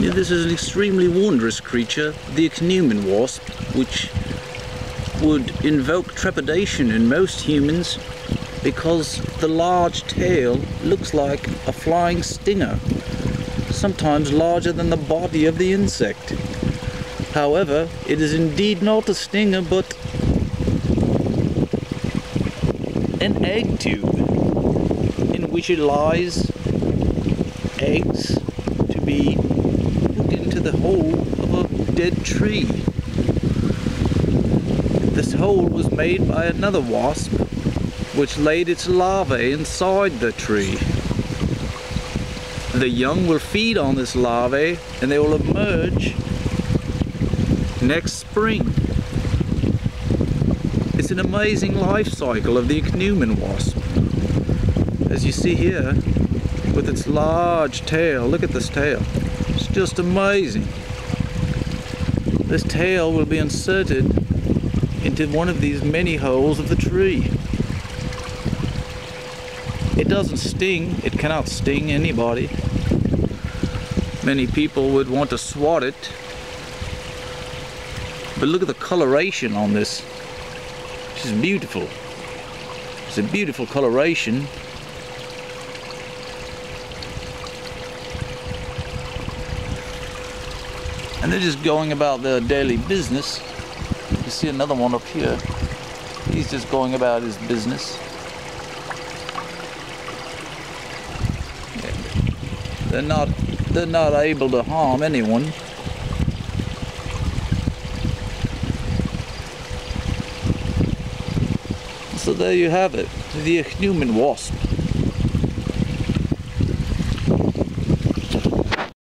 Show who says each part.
Speaker 1: This is an extremely wondrous creature, the ichneumon wasp, which would invoke trepidation in most humans because the large tail looks like a flying stinger, sometimes larger than the body of the insect. However, it is indeed not a stinger but an egg tube in which it lies eggs to be put into the hole of a dead tree. This hole was made by another wasp which laid its larvae inside the tree. The young will feed on this larvae and they will emerge next spring. It's an amazing life cycle of the ichneumon wasp. As you see here, with its large tail, look at this tail. It's just amazing. This tail will be inserted into one of these many holes of the tree. It doesn't sting, it cannot sting anybody. Many people would want to swat it. But look at the coloration on this. This is beautiful. It's a beautiful coloration. And they're just going about their daily business. You see another one up here. He's just going about his business. They're not they're not able to harm anyone. So there you have it, the ichneumon wasp.